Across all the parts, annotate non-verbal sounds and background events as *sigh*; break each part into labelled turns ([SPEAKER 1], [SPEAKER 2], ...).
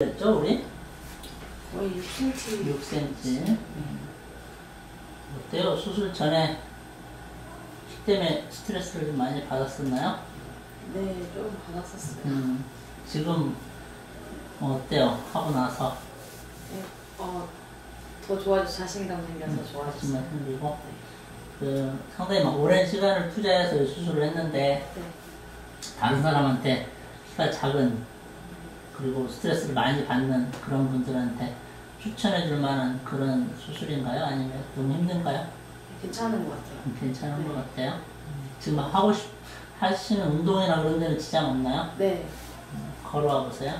[SPEAKER 1] 됐죠 우리?
[SPEAKER 2] 거의 6cm
[SPEAKER 1] 6cm. 어때요? 수술 전에 피 때문에 스트레스를 좀 많이 받았었나요?
[SPEAKER 2] 네 좀 받았었어요
[SPEAKER 1] 음, 지금 어때요? 하고 나서
[SPEAKER 2] 네, 어, 더 좋아져 자신감 생겨서 좋아졌어요
[SPEAKER 1] 정말 힘들고 그 상당히 막 오랜 시간을 투자해서 이 수술을 했는데
[SPEAKER 2] 네.
[SPEAKER 1] 다른 사람한테 키가 작은 그리고 스트레스를 많이 받는 그런 분들한테 추천해 줄 만한 그런 수술인가요? 아니면 너무 힘든가요?
[SPEAKER 2] 괜찮은 것 같아요
[SPEAKER 1] 음, 괜찮은 것 같아요. 지금 하고 싶, 하시는 운동이나 그런 데는 지장 없나요?
[SPEAKER 2] 네
[SPEAKER 1] 걸어와 보세요.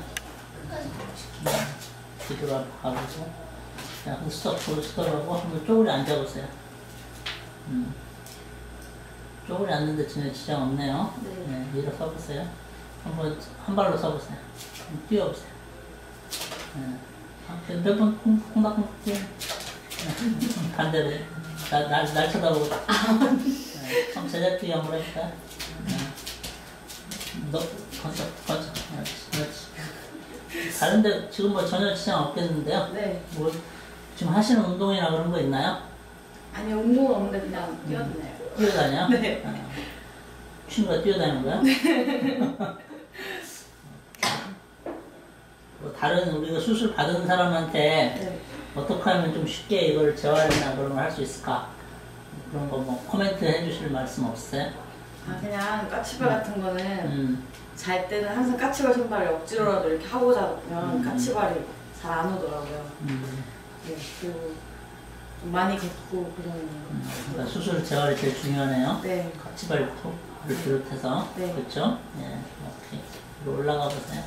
[SPEAKER 1] 뒤돌아 가보고. 자, 스톱, 스톱하고 한번 쪼그려 앉아보세요. 음. 쪼그려 앉는데 전혀 지장 없네요.
[SPEAKER 2] 네.
[SPEAKER 1] 네, 일어서 보세요. 한번 한 발로 서보세요. 뛰어보세요. 네. 몇번 콩닥콩닥 뛰어. 네. *laughs* 반대로. 날, 날, 날 쳐다보고. 네. 한번 제자뛰기 한번 해볼까요? 네. 너, 건져, 건져. 그렇지, 그렇지. 다른데 지금 뭐 전혀 지장 없겠는데요?
[SPEAKER 2] 네.
[SPEAKER 1] 뭐 지금 하시는 운동이나 그런 거 있나요?
[SPEAKER 2] 아니 운동은 없는데 그냥 뛰어드네요
[SPEAKER 1] 뛰어다녀?
[SPEAKER 2] 네.
[SPEAKER 1] 아, 취미가 뛰어다니는 거야? 뭐 다른 우리가 수술 받은 사람한테
[SPEAKER 2] 네.
[SPEAKER 1] 어떻게 하면 좀 쉽게 이걸 재활이나 그런 걸 할 수 있을까? 그런 거 뭐 코멘트 해주실 말씀 없어요?
[SPEAKER 2] 아 그냥 까치발 같은 거는
[SPEAKER 1] 음,
[SPEAKER 2] 잘 때는 항상 까치발 신발을 억지로라도 이렇게 하고 자면
[SPEAKER 1] 음.
[SPEAKER 2] 까치발이 잘 안 오더라고요
[SPEAKER 1] 음,
[SPEAKER 2] 네 그리고 좀 많이 걷고 그러면
[SPEAKER 1] 음. 그러니까 수술 재활이 제일 중요하네요.
[SPEAKER 2] 네
[SPEAKER 1] 각지발을 비롯해서
[SPEAKER 2] 네.
[SPEAKER 1] 그렇죠? 예, 오케이. 올라가 보세요.